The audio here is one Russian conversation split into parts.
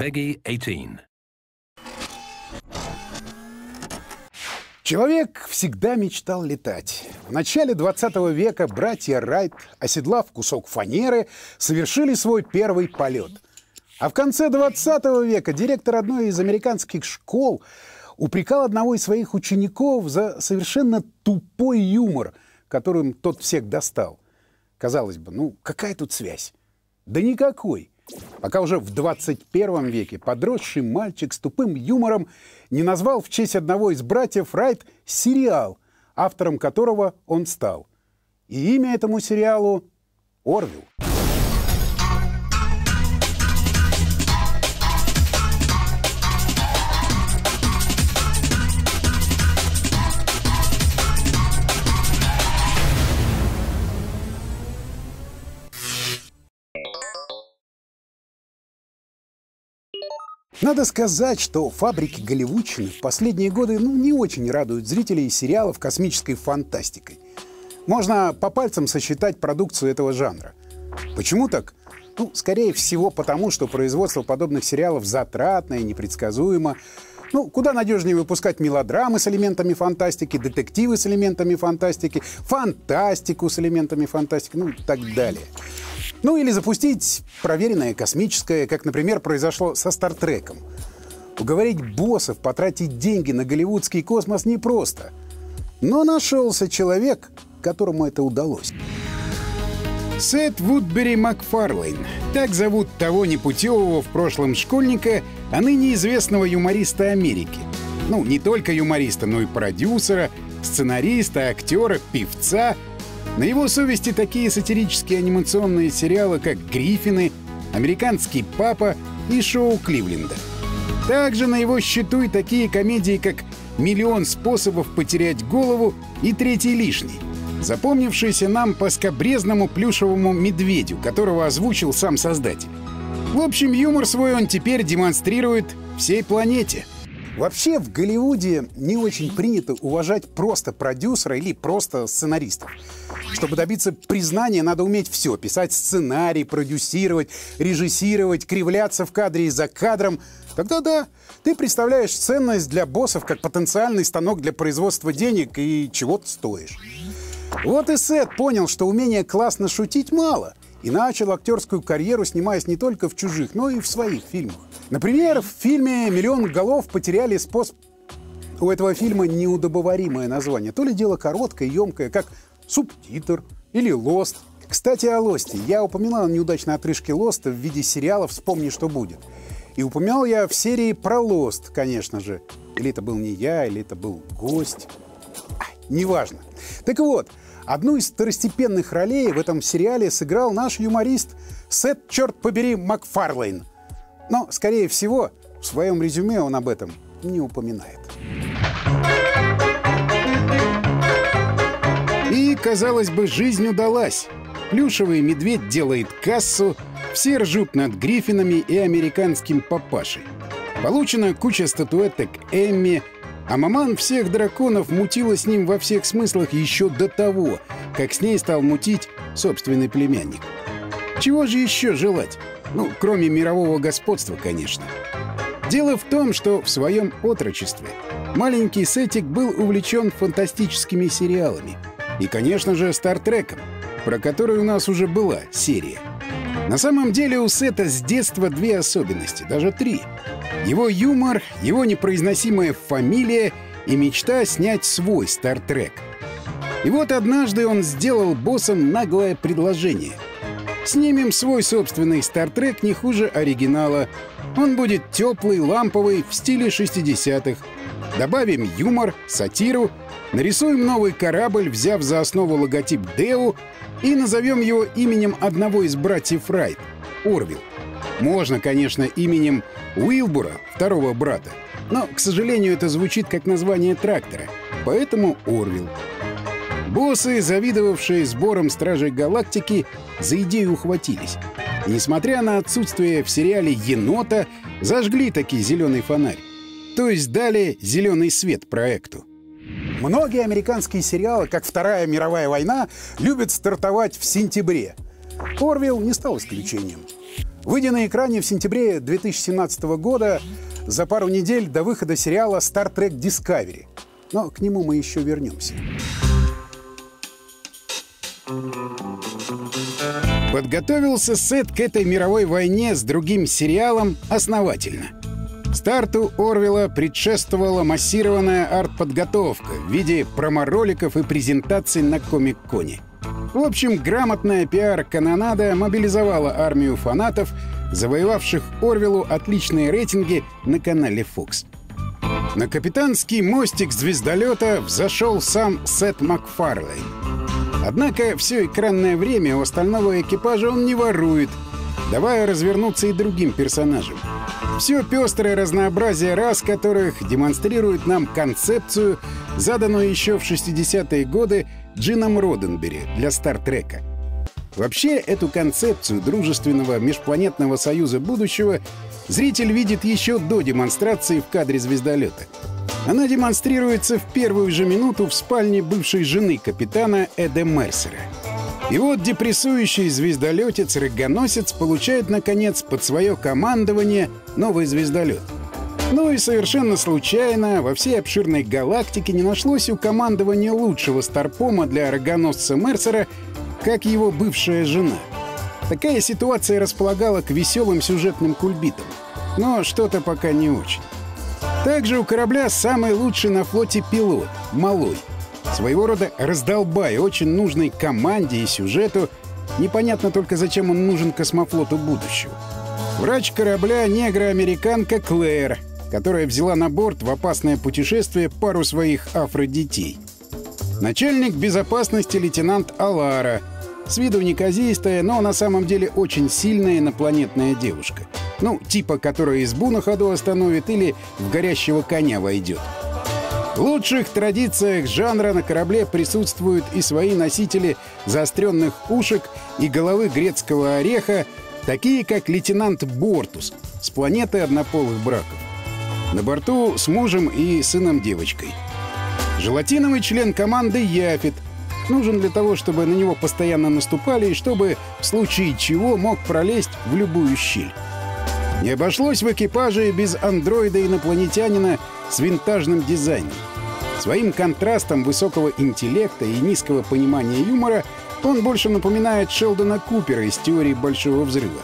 Peggy 18. Человек всегда мечтал летать. В начале 20 века братья Райт, оседлав кусок фанеры, совершили свой первый полет. А в конце 20 века директор одной из американских школ упрекал одного из своих учеников за совершенно тупой юмор, которым тот всех достал. Казалось бы, ну какая тут связь? Да никакой. Пока уже в 21 веке подросший мальчик с тупым юмором не назвал в честь одного из братьев Райт сериал, автором которого он стал. И имя этому сериалу — Орвилл. Надо сказать, что фабрики голливудчины в последние годы ну, не очень радуют зрителей сериалов космической фантастикой. Можно по пальцам сосчитать продукцию этого жанра. Почему так? Ну, скорее всего, потому что производство подобных сериалов затратно и непредсказуемо. Ну, куда надежнее выпускать мелодрамы с элементами фантастики, детективы с элементами фантастики, фантастику с элементами фантастики, ну и так далее. Ну или запустить проверенное космическое, как, например, произошло со «Стартреком». Уговорить боссов потратить деньги на голливудский космос непросто. Но нашелся человек, которому это удалось. Сет Вудбери Макфарлейн. Так зовут того непутевого в прошлом школьника, а ныне известного юмориста Америки. Ну, не только юмориста, но и продюсера, сценариста, актера, певца — на его совести такие сатирические анимационные сериалы, как «Гриффины», «Американский папа» и «Шоу Кливленда». Также на его счету и такие комедии, как «Миллион способов потерять голову» и «Третий лишний», запомнившиеся нам по скобрезному плюшевому медведю, которого озвучил сам создатель. В общем, юмор свой он теперь демонстрирует всей планете. Вообще в Голливуде не очень принято уважать просто продюсера или просто сценаристов. Чтобы добиться признания, надо уметь все. Писать сценарий, продюсировать, режиссировать, кривляться в кадре и за кадром. Тогда да, ты представляешь ценность для боссов как потенциальный станок для производства денег и чего-то стоишь. Вот и Сет понял, что умение классно шутить мало, и начал актерскую карьеру, снимаясь не только в чужих, но и в своих фильмах. Например, в фильме «Миллион голов» потеряли способ... У этого фильма неудобоваримое название. То ли дело короткое, емкое, как субтитр или лост. Кстати, о лосте. Я упоминал неудачные отрыжки лоста в виде сериала «Вспомни, что будет». И упоминал я в серии про лост, конечно же. Или это был не я, или это был гость. А, неважно. Так вот, одну из второстепенных ролей в этом сериале сыграл наш юморист Сет, черт побери, Макфарлейн. Но, скорее всего, в своем резюме он об этом не упоминает. Казалось бы, жизнь удалась. Плюшевый медведь делает кассу, все ржут над Гриффинами и американским папашей. Получена куча статуэток Эмми, а маман всех драконов мутила с ним во всех смыслах еще до того, как с ней стал мутить собственный племянник. Чего же еще желать? Ну, кроме мирового господства, конечно. Дело в том, что в своем отрочестве маленький Сетик был увлечен фантастическими сериалами — и, конечно же, Стартреком, про который у нас уже была серия. На самом деле у Сета с детства две особенности, даже три. Его юмор, его непроизносимая фамилия и мечта снять свой Стартрек. И вот однажды он сделал боссам наглое предложение. Снимем свой собственный Стартрек не хуже оригинала. Он будет теплый, ламповый, в стиле 60-х. Добавим юмор, сатиру Нарисуем новый корабль, взяв за основу логотип Деу, и назовем его именем одного из братьев Райт — Орвилл. Можно, конечно, именем Уилбура, второго брата, но, к сожалению, это звучит как название трактора, поэтому Орвилл. Боссы, завидовавшие сбором Стражей Галактики, за идею ухватились. Несмотря на отсутствие в сериале енота, зажгли таки зеленый фонарь. То есть дали зеленый свет проекту. Многие американские сериалы, как «Вторая мировая война», любят стартовать в сентябре. Орвилл не стал исключением. Выйдя на экране в сентябре 2017 года, за пару недель до выхода сериала Star Trek Discovery. Но к нему мы еще вернемся. Подготовился Сет к этой мировой войне с другим сериалом основательно. Старту Орвела предшествовала массированная арт-подготовка в виде промо-роликов и презентаций на Комик-Коне. В общем, грамотная пиар-канонада мобилизовала армию фанатов, завоевавших Орвелу отличные рейтинги на канале Fox. На капитанский мостик звездолета взошел сам Сет Макфарлейн. Однако все экранное время у остального экипажа он не ворует, давая развернуться и другим персонажам. Все пестрое разнообразие рас, которых демонстрирует нам концепцию, заданную еще в 60-е годы Джином Роденбери для Стартрека. Вообще, эту концепцию дружественного межпланетного союза будущего зритель видит еще до демонстрации в кадре звездолета. Она демонстрируется в первую же минуту в спальне бывшей жены капитана Эда Мерсера. И вот депрессующий звездолетец-рогоносец получает, наконец, под свое командование новый звездолет. Ну и совершенно случайно во всей обширной галактике не нашлось у командования лучшего старпома для рогоносца Мерсера, как его бывшая жена. Такая ситуация располагала к веселым сюжетным кульбитам. Но что-то пока не очень. Также у корабля самый лучший на флоте пилот — Малой. Своего рода раздолбай очень нужной команде и сюжету. Непонятно только, зачем он нужен космофлоту будущего. Врач корабля — негроамериканка Клэр, которая взяла на борт в опасное путешествие пару своих афродетей. Начальник безопасности лейтенант Алара. С виду неказистая, но на самом деле очень сильная инопланетная девушка — ну, типа, которая избу на ходу остановит или в горящего коня войдет. Лучших традициях жанра на корабле присутствуют и свои носители заостренных ушек и головы грецкого ореха, такие как лейтенант Бортус с планеты однополых браков. На борту с мужем и сыном-девочкой. Желатиновый член команды Яфит нужен для того, чтобы на него постоянно наступали и чтобы в случае чего мог пролезть в любую щель. Не обошлось в экипаже без андроида-инопланетянина с винтажным дизайном. Своим контрастом высокого интеллекта и низкого понимания юмора он больше напоминает Шелдона Купера из «Теории Большого Взрыва».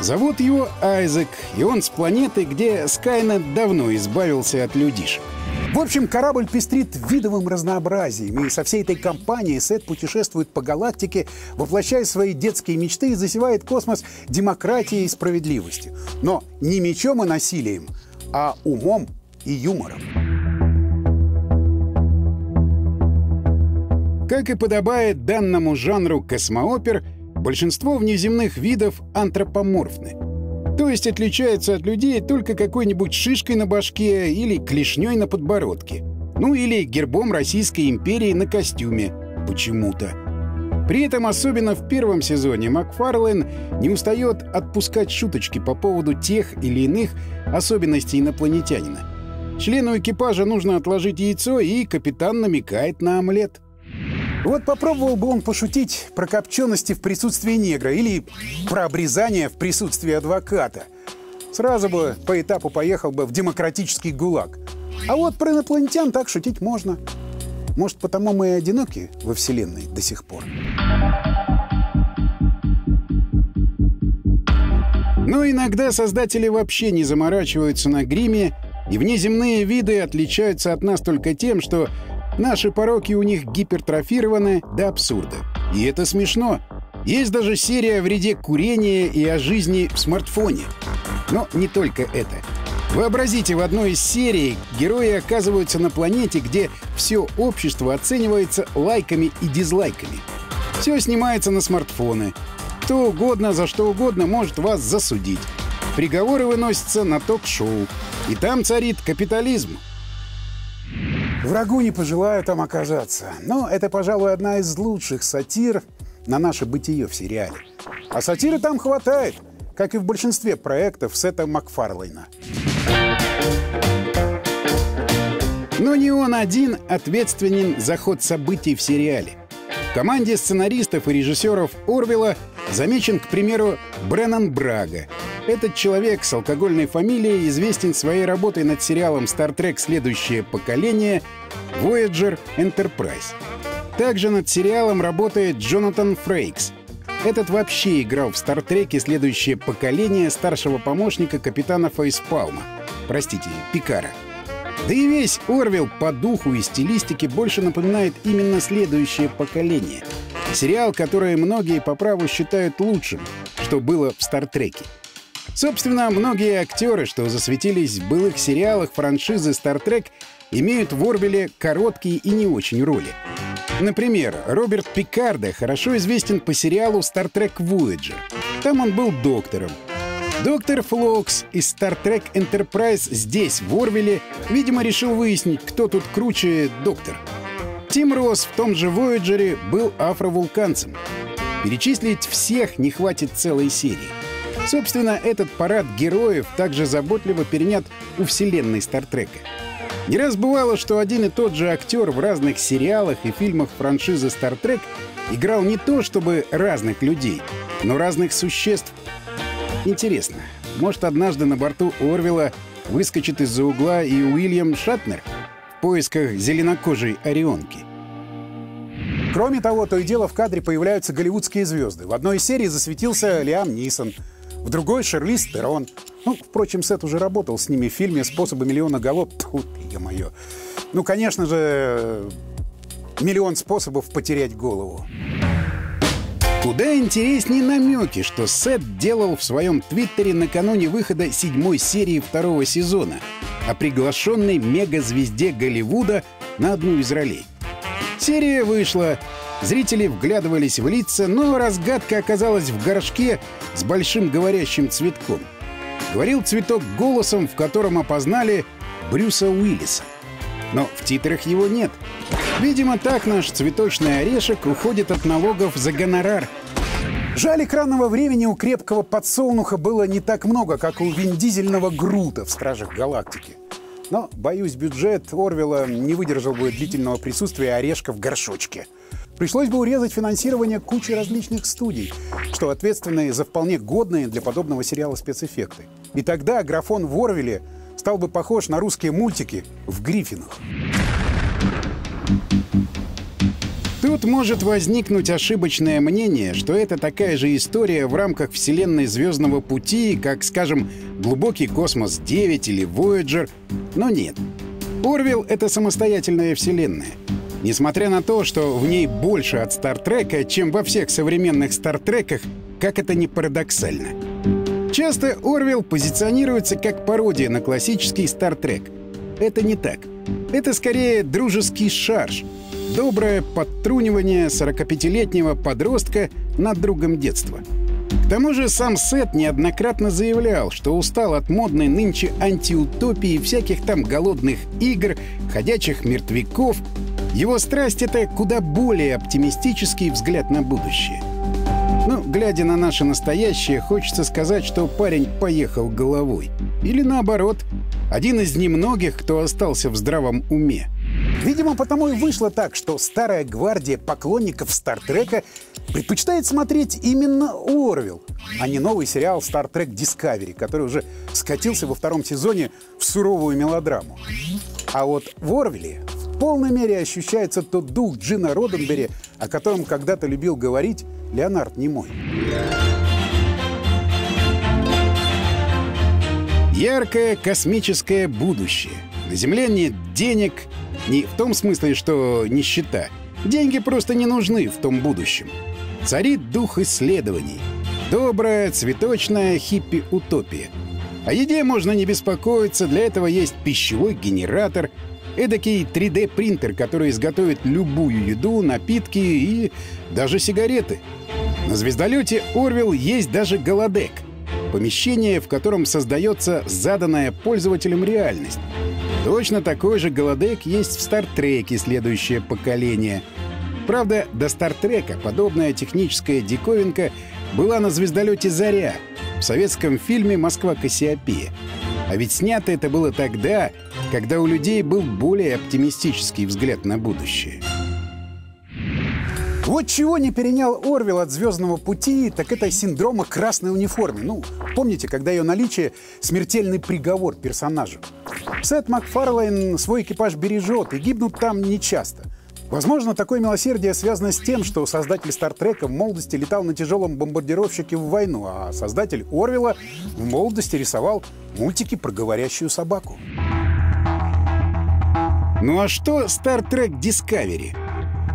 Зовут его Айзек, и он с планеты, где Скайнет давно избавился от людишек. В общем, корабль пестрит видовым разнообразием, и со всей этой компанией Сет путешествует по галактике, воплощая свои детские мечты и засевает космос демократией и справедливостью. Но не мечом и насилием, а умом и юмором. Как и подобает данному жанру космоопер, большинство внеземных видов антропоморфны — то есть отличаются от людей только какой-нибудь шишкой на башке или клешней на подбородке. Ну или гербом Российской империи на костюме. Почему-то. При этом особенно в первом сезоне Макфарлейн не устает отпускать шуточки по поводу тех или иных особенностей инопланетянина. Члену экипажа нужно отложить яйцо, и капитан намекает на омлет. Вот попробовал бы он пошутить про копчености в присутствии негра или про обрезание в присутствии адвоката. Сразу бы по этапу поехал бы в демократический ГУЛАГ. А вот про инопланетян так шутить можно. Может, потому мы и одиноки во Вселенной до сих пор. Но иногда создатели вообще не заморачиваются на гриме, и внеземные виды отличаются от нас только тем, что Наши пороки у них гипертрофированы до абсурда. И это смешно. Есть даже серия о вреде курения и о жизни в смартфоне. Но не только это. Вообразите, в одной из серий герои оказываются на планете, где все общество оценивается лайками и дизлайками. Все снимается на смартфоны. Кто угодно за что угодно может вас засудить. Приговоры выносятся на ток-шоу. И там царит капитализм. Врагу не пожелаю там оказаться. Но это, пожалуй, одна из лучших сатир на наше бытие в сериале. А сатиры там хватает, как и в большинстве проектов Сета Макфарлейна. Но не он один ответственен за ход событий в сериале. В команде сценаристов и режиссеров Орвела замечен, к примеру, Бреннан Брага. Этот человек с алкогольной фамилией известен своей работой над сериалом Star Trek «Следующее поколение» Voyager Enterprise. Также над сериалом работает Джонатан Фрейкс. Этот вообще играл в «Стартреке» следующее поколение старшего помощника капитана Фейспалма. Простите, Пикара. Да и весь Орвел по духу и стилистике больше напоминает именно следующее поколение. Сериал, который многие по праву считают лучшим, что было в «Стартреке». Собственно, многие актеры, что засветились в былых сериалах франшизы Star Trek, имеют в Орвеле короткие и не очень роли. Например, Роберт Пикардо хорошо известен по сериалу Star Trek Voyager. Там он был доктором. Доктор Флокс из Star Trek Enterprise здесь, в Орвеле, видимо, решил выяснить, кто тут круче доктор. Тим Росс в том же Voyager был афровулканцем. Перечислить всех не хватит целой серии. Собственно, этот парад героев также заботливо перенят у вселенной Стартрека. Не раз бывало, что один и тот же актер в разных сериалах и фильмах франшизы Стартрек играл не то чтобы разных людей, но разных существ. Интересно, может однажды на борту Орвела выскочит из-за угла и Уильям Шатнер в поисках зеленокожей Орионки? Кроме того, то и дело в кадре появляются голливудские звезды. В одной из серий засветился Лиам Нисон — в другой — Шерлиз Терон. Ну, впрочем, Сет уже работал с ними в фильме «Способы миллиона голов». Тут, ё-моё. Ну, конечно же, миллион способов потерять голову. Куда интереснее намеки, что Сет делал в своем твиттере накануне выхода седьмой серии второго сезона о приглашенной мегазвезде Голливуда на одну из ролей. Серия вышла, Зрители вглядывались в лица, но разгадка оказалась в горшке с большим говорящим цветком. Говорил цветок голосом, в котором опознали Брюса Уиллиса. Но в титрах его нет. Видимо, так наш цветочный орешек уходит от налогов за гонорар. Жаль, экранного времени у крепкого подсолнуха было не так много, как у виндизельного Грута в «Стражах Галактики». Но, боюсь, бюджет Орвела не выдержал бы длительного присутствия орешка в горшочке – Пришлось бы урезать финансирование кучи различных студий, что ответственны за вполне годные для подобного сериала спецэффекты. И тогда графон в Орвеле стал бы похож на русские мультики в Гриффинах. Тут может возникнуть ошибочное мнение, что это такая же история в рамках вселенной Звездного пути, как, скажем, Глубокий космос 9 или Voyager, но нет. Орвел — это самостоятельная вселенная — Несмотря на то, что в ней больше от Стартрека, чем во всех современных Стартреках, как это ни парадоксально. Часто Орвел позиционируется как пародия на классический Стартрек. Это не так. Это скорее дружеский шарж, доброе подтрунивание 45-летнего подростка над другом детства. К тому же сам Сет неоднократно заявлял, что устал от модной нынче антиутопии всяких там голодных игр, ходячих мертвяков его страсть — это куда более оптимистический взгляд на будущее. Но, глядя на наше настоящее, хочется сказать, что парень поехал головой. Или наоборот, один из немногих, кто остался в здравом уме. Видимо, потому и вышло так, что старая гвардия поклонников Стартрека предпочитает смотреть именно Орвилл, а не новый сериал Trek Discovery, который уже скатился во втором сезоне в суровую мелодраму. А вот в Орвилле полной мере ощущается тот дух Джина Роденбери, о котором когда-то любил говорить Леонард Немой. Яркое космическое будущее. На Земле нет денег, не в том смысле, что нищета. Деньги просто не нужны в том будущем. Царит дух исследований. Добрая, цветочная хиппи-утопия. О еде можно не беспокоиться, для этого есть пищевой генератор — Эдакий 3D-принтер, который изготовит любую еду, напитки и даже сигареты. На звездолете Орвилл есть даже голодек. Помещение, в котором создается заданная пользователем реальность. Точно такой же голодек есть в Стартреке «Следующее поколение». Правда, до Стартрека подобная техническая диковинка была на звездолете «Заря» в советском фильме «Москва Кассиопея». А ведь снято это было тогда, когда у людей был более оптимистический взгляд на будущее. Вот чего не перенял Орвел от «Звездного пути», так это синдрома красной униформы. Ну, помните, когда ее наличие — смертельный приговор персонажу. Сет Макфарлейн свой экипаж бережет, и гибнут там нечасто. Возможно, такое милосердие связано с тем, что создатель «Стартрека» в молодости летал на тяжелом бомбардировщике в войну, а создатель «Орвела» в молодости рисовал мультики про говорящую собаку. Ну а что «Стартрек Discovery»?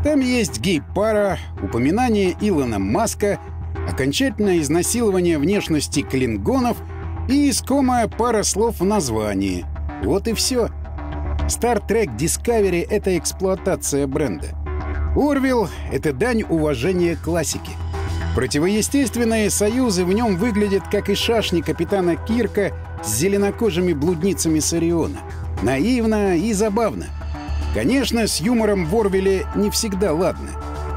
Там есть гей-пара, упоминание Илона Маска, окончательное изнасилование внешности клингонов и искомая пара слов в названии. Вот и все. Star Trek Discovery — это эксплуатация бренда. Орвилл — это дань уважения классике. Противоестественные союзы в нем выглядят как и шашни капитана Кирка с зеленокожими блудницами Сариона. Наивно и забавно — Конечно, с юмором в Орвеле не всегда ладно.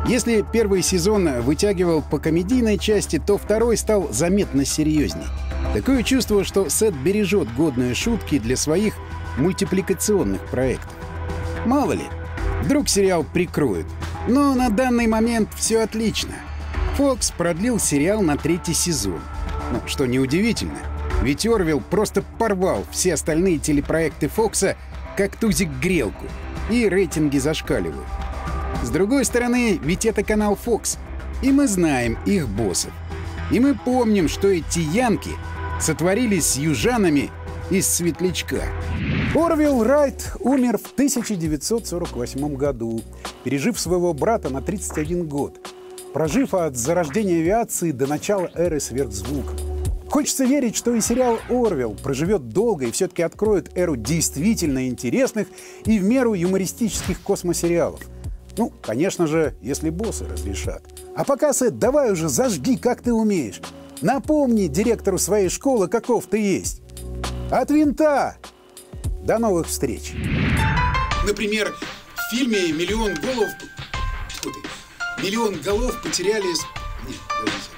Если первый сезон вытягивал по комедийной части, то второй стал заметно серьезней. Такое чувство, что Сет бережет годные шутки для своих мультипликационных проектов. Мало ли, вдруг сериал прикроют. Но на данный момент все отлично. Фокс продлил сериал на третий сезон. Ну, что неудивительно, ведь Орвилл просто порвал все остальные телепроекты Фокса как тузик грелку — и рейтинги зашкаливают. С другой стороны, ведь это канал Fox, и мы знаем их боссов. И мы помним, что эти янки сотворили с южанами из светлячка. Орвилл Райт умер в 1948 году, пережив своего брата на 31 год, прожив от зарождения авиации до начала эры сверхзвука. Хочется верить, что и сериал «Орвилл» проживет долго и все-таки откроет эру действительно интересных и в меру юмористических космосериалов. Ну, конечно же, если боссы разрешат. А пока, Сет, давай уже зажги, как ты умеешь. Напомни директору своей школы, каков ты есть. От винта! До новых встреч! Например, в фильме «Миллион голов...» «Миллион голов потеряли...» Нет, подождите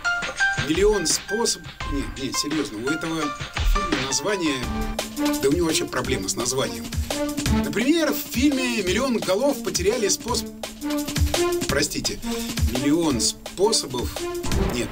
миллион способ... Нет, нет, серьезно, у этого фильма название... Да у него вообще проблема с названием. Например, в фильме «Миллион голов потеряли способ...» Простите, миллион способов... Нет,